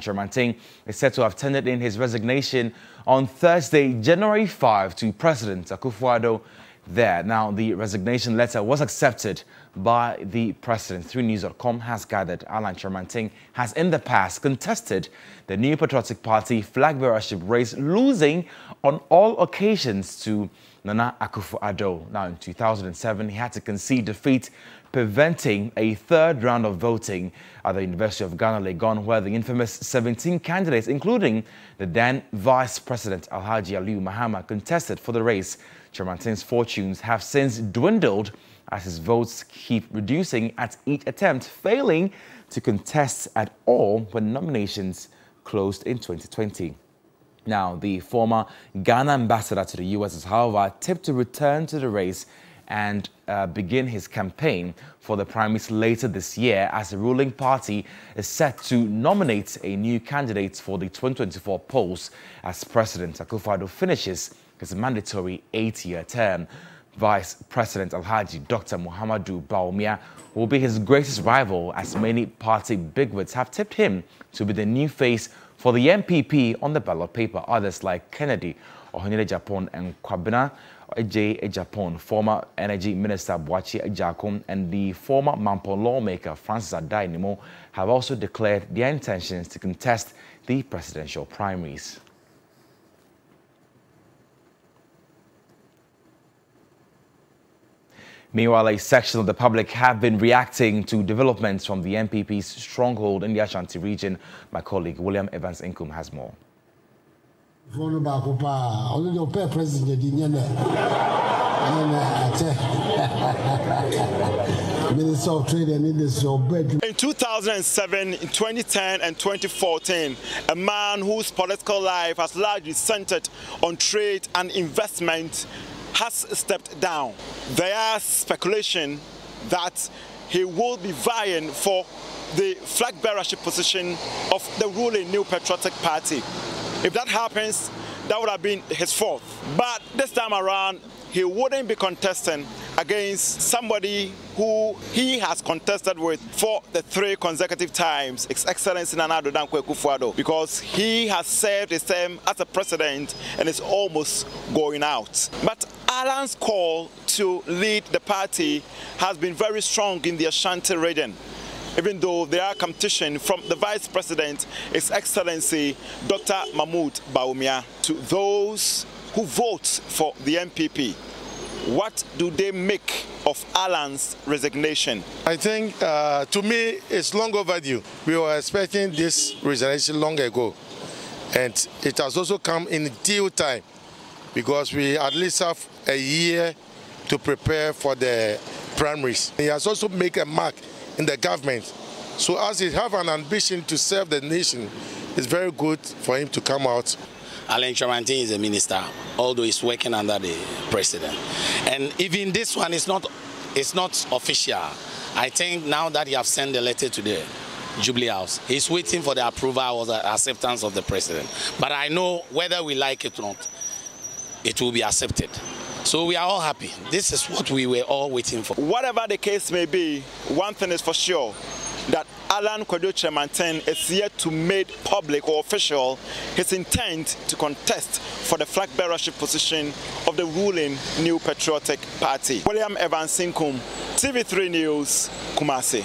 Kyerematen is said to have tendered in his resignation on Thursday, January 5, to President Akufo-Addo there. Now, the resignation letter was accepted by the president. 3News.com has gathered Alan Kyerematen has in the past contested the New Patriotic Party flag bearership race, losing on all occasions to Nana Akufo-Addo. Now, in 2007, he had to concede defeat, preventing a third round of voting at the University of Ghana, Legon, where the infamous 17 candidates, including the then Vice President Alhaji Aliu Mahama, contested for the race. Kyerematen's fortunes have since dwindled as his votes keep reducing at each attempt, failing to contest at all when nominations closed in 2020. Now, the former Ghana ambassador to the U.S. is, however, tipped to return to the race and uh, begin his campaign for the primaries later this year as the ruling party is set to nominate a new candidate for the 2024 polls as President Akufo-Addo finishes his mandatory eight-year term. Vice President Alhaji Dr. Mahamudu Bawumia will be his greatest rival as many party bigwigs have tipped him to be the new face for the NPP on the ballot paper. Others like Kennedy Ohoyere Agyapong and Kwabena J. Agyapong, former Energy Minister Boakye Agyarko, and the former Mampong lawmaker Francis Addai Nimo have also declared their intentions to contest the presidential primaries. Meanwhile, a section of the public have been reacting to developments from the NPP's stronghold in the Ashanti region. My colleague William Evans Inkum has more. Minister of Trade and Industry In 2007, 2010, and 2014, a man whose political life has largely centered on trade and investment has stepped down. There is speculation that he will be vying for the flag bearership position of the ruling New Patriotic Party. If that happens, that would have been his fourth. But this time around, he wouldn't be contesting against somebody who he has contested with for the three consecutive times, His Excellency Nana Addo Dankwa Akufo-Addo, because he has served his term as a president and is almost going out. But Alan's call to lead the party has been very strong in the Ashanti region even though there are competition from the Vice President, His Excellency Dr. Mahamudu Bawumia, to those who vote for the NPP, What do they make of Alan's resignation? I think, uh, to me, it's long overdue. We were expecting this resignation long ago. And it has also come in due time because we at least have a year to prepare for the primaries. He has also made a mark in the government. So as he have an ambition to serve the nation, it's very good for him to come out. Alan Kyerematen is a minister, although he's working under the president. And even this one is not, it's not official. I think now that you have sent the letter to the Jubilee House, he's waiting for the approval or the acceptance of the president. But I know whether we like it or not, it will be accepted. So we are all happy. This is what we were all waiting for. Whatever the case may be, one thing is for sure, that Alan Kwadwo is yet to make public or official his intent to contest for the flag bearership position of the ruling New Patriotic Party. William Evans Inkum, TV3 News, Kumasi.